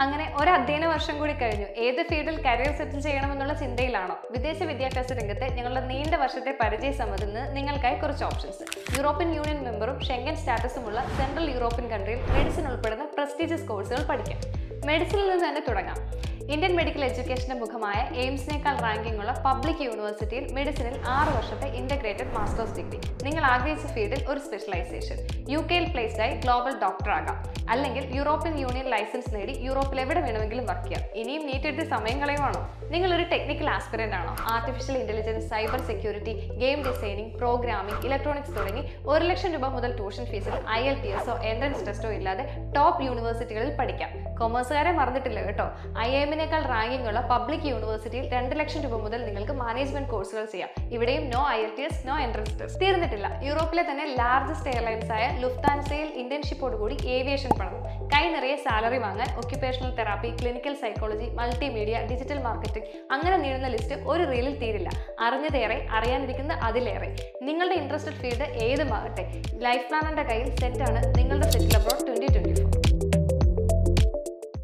അങ്ങനെ ഒരു അധ്യയന വർഷം കൂടി കഴിഞ്ഞു. ഏത് ഫീൽഡിൽ കരിയർ സെറ്റിൽ ചെയ്യണമെന്നുള്ള ചിന്തയിലാണോ? വിദേശ വിദ്യാഭ്യാസ രംഗത്തെ ഞങ്ങളുടെ നീണ്ട വർഷത്തെ പരിചയ സമ്മതിന്ന് നിങ്ങൾക്കായി കുറച്ച് ഓപ്ഷൻസ് യൂറോപ്യൻ യൂണിയൻ മെമ്പറും ഷെങ്കൻ സ്റ്റാറ്റസുമുള്ള സെൻട്രൽ യൂറോപ്യൻ കൺട്രിയിൽ മെഡിസിൻ ഉൾപ്പെടുന്ന പ്രസ്റ്റീജിയസ് കോഴ്സുകൾ പഠിക്കാം. മെഡിസിനിൽ നിന്ന് തന്നെ തുടങ്ങാം. ഇന്ത്യൻ മെഡിക്കൽ എഡ്യൂക്കേഷന്റെ മുഖമായ എയിംസിനേക്കാൾ റാങ്കിംഗ് ഉള്ള പബ്ലിക് യൂണിവേഴ്സിറ്റിയിൽ മെഡിസിനിൽ ആറ് വർഷത്തെ ഇന്റഗ്രേറ്റഡ് മാസ്റ്റേഴ്സ് ഡിഗ്രി നിങ്ങൾ ആഗ്രഹിച്ച ഫീൽഡിൽ ഒരു സ്പെഷ്യലൈസേഷൻ യു കെയിൽ പ്ലേസ്ഡ് ആയി ഗ്ലോബൽ ഡോക്ടർ ആകാം. അല്ലെങ്കിൽ യൂറോപ്യൻ യൂണിയൻ ലൈസൻസ് നേടി യൂറോപ്പിൽ എവിടെ വേണമെങ്കിലും വർക്ക് ചെയ്യാം. ഇനിയും നീറ്റ് സമയം കളയുവാണോ? നിങ്ങൾ ഒരു ടെക്നിക്കൽ ആസ്പിറന്റ് ആണോ? Artificial intelligence cyber security game designing programming electronics തുടങ്ങി ഒരു ലക്ഷം രൂപ മുതൽ ട്യൂഷൻ ഫീസിൽ ഐ എൽ ടി എസോ എൻട്രൻസ് ടെസ്റ്റോ ഇല്ലാതെ ടോപ്പ് യൂണിവേഴ്സിറ്റികളിൽ പഠിക്കാം. കൊമേഴ്സുകാരെ മറന്നിട്ടില്ല കേട്ടോ. ഐ എമ്മിനേക്കാൾ റാങ്കിംഗ് ഉള്ള പബ്ലിക് യൂണിവേഴ്സിറ്റിയിൽ രണ്ട് ലക്ഷം രൂപ മുതൽ നിങ്ങൾക്ക് മാനേജ്മെന്റ് കോഴ്സുകൾ ചെയ്യാം. ഇവിടെയും no I T S no entrance test തീർന്നിട്ടില്ല. യൂറോപ്പിലെ തന്നെ ലാർജസ്റ്റ് എയർലൈൻസ് ആയ ലുഫ്താൻസയിൽ ഇന്റേൺഷിപ്പോട് കൂടി ഏവിയേഷൻ പഠനം. കൈ നിറയെ സാലറി വാങ്ങാൻ occupational therapy clinical psychology multimedia digital marketing അങ്ങനെ നീളുന്ന ലിസ്റ്റ് ഒരു റീലിൽ തീരില്ല. അറിഞ്ഞതേറെ അറിയാനിരിക്കുന്ന അതിലേറെ. നിങ്ങളുടെ ഇൻട്രസ്റ്റഡ് ഫീൽഡ് ഏതുമാകട്ടെ? ലൈഫ് പ്ലാനറിന്റെ കയ്യിൽ സെറ്റാണ് നിങ്ങളുടെ സെറ്റിൽ അബ്രോഡ് ട്വന്റി ട്വന്റി